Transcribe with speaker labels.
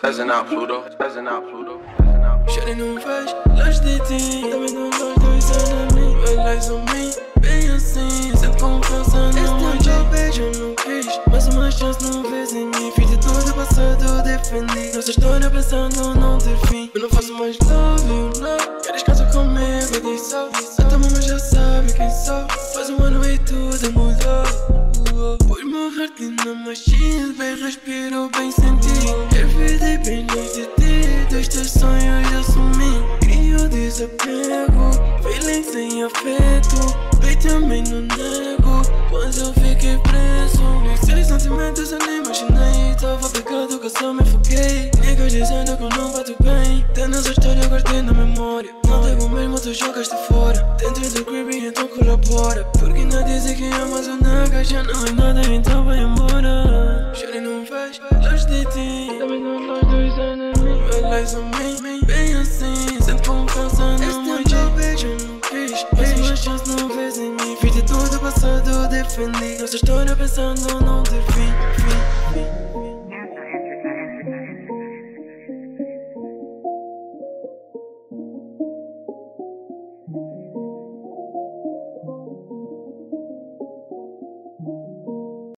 Speaker 1: Fazendo a Pluto,
Speaker 2: fazendo não faz longe de ti, também não faz dois anos a mim. Vai lá mim, bem assim, sem confiança não Este teu beijo não quis, mais uma chance não vês em mim. Fiz de tudo, o passado, defendi. Nossa história pensando não ter fim. Eu não faço mais love, you love. Queres casa comigo, diz só, diz quem sou Faz um ano e tudo mudou Pus meu heart na machine Bem respiro, bem senti Everyday bem longe de ti Dos teus sonhos assumi Crio desapego Feeling sem afeto Bem também não nego Quando eu fiquei preso. Nesses sentimentos eu nem imaginei Tava pegado que eu só me foquei Niggas dizendo que eu não bato bem Tendo essa história eu guardei na memória Não tenho mesmo, tu jogaste fora Dentro do creepy colabora Porque não dizem que amas ou nega Já não é nada então vai embora. Chore não faz longe de ti. Também não nós dois enemigos Olhas a mim, bem assim. Sem confiança não Este tempo beijo não quis Mais uma chance não vês em mim. Fiz de tudo passado defendi. Nossa história pensando não ter fim